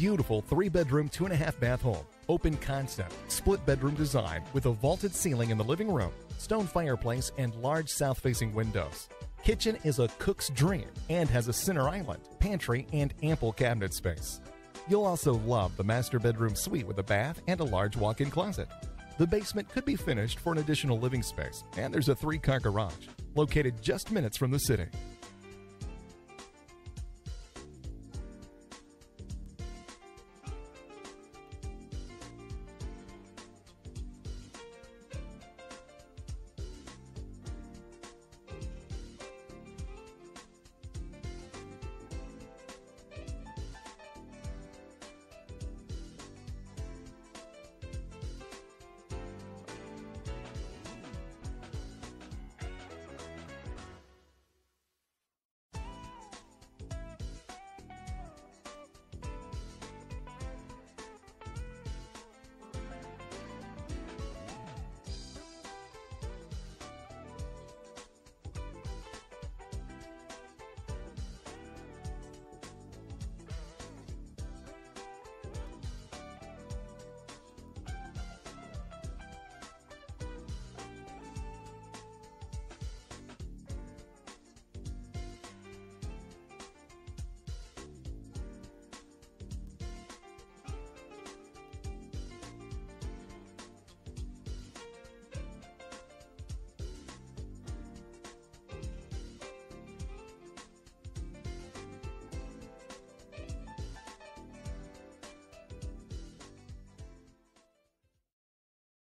beautiful three bedroom, two and a half bath home. Open concept, split bedroom design with a vaulted ceiling in the living room, stone fireplace, and large south facing windows. Kitchen is a cook's dream and has a center island, pantry, and ample cabinet space. You'll also love the master bedroom suite with a bath and a large walk in closet. The basement could be finished for an additional living space, and there's a three car garage located just minutes from the city.